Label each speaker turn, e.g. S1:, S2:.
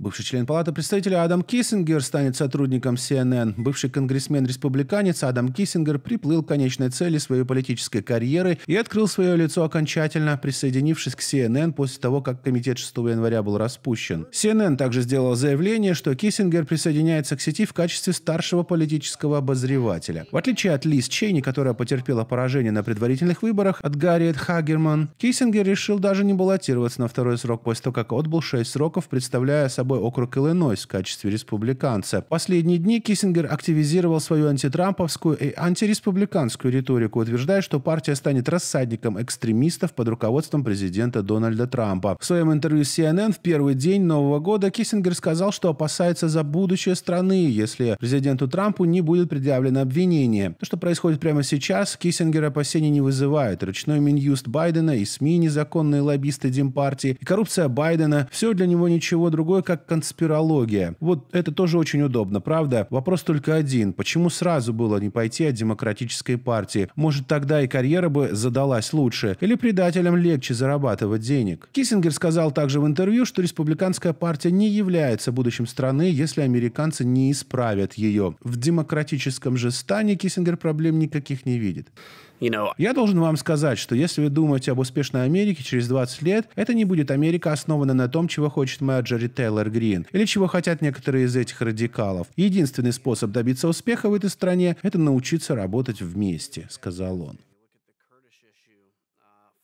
S1: Бывший член Палаты представителей Адам Кинзингер станет сотрудником CNN. Бывший конгрессмен-республиканец Адам Кинзингер приплыл к конечной цели своей политической карьеры и открыл свое лицо окончательно, присоединившись к CNN после того, как комитет 6 января был распущен. CNN также сделал заявление, что Кинзингер присоединяется к сети в качестве старшего политического обозревателя. В отличие от Лиз Чейни, которая потерпела поражение на предварительных выборах от Гарриет Хагеман, Кинзингер решил даже не баллотироваться на второй срок после того, как отбыл 6 сроков, представляя собой округ Иллинойс в качестве республиканца. В последние дни Кинзингер активизировал свою антитрамповскую и антиреспубликанскую риторику, утверждая, что партия станет рассадником экстремистов под руководством президента Дональда Трампа. В своем интервью с CNN в первый день Нового года Кинзингер сказал, что опасается за будущее страны, если президенту Трампу не будет предъявлено обвинение. То, что происходит прямо сейчас, Кинзингер опасений не вызывает. Ручной Минюст Байдена и СМИ незаконные лоббисты Демпартии и коррупция Байдена – все для него ничего другое, как конспирология. Вот это тоже очень удобно, правда? Вопрос только один. Почему сразу было не пойти от демократической партии? Может, тогда и карьера бы задалась лучше? Или предателям легче зарабатывать денег? Кинзингер сказал также в интервью, что республиканская партия не является будущим страны, если американцы не исправят ее. В демократическом же стане Киссингер проблем никаких не видит. Я должен вам сказать, что если вы думаете об успешной Америке через 20 лет, это не будет Америка, основана на том, чего хочет Мэджори Тейлор Грин, или чего хотят некоторые из этих радикалов. Единственный способ добиться успеха в этой стране – это научиться работать вместе, сказал он.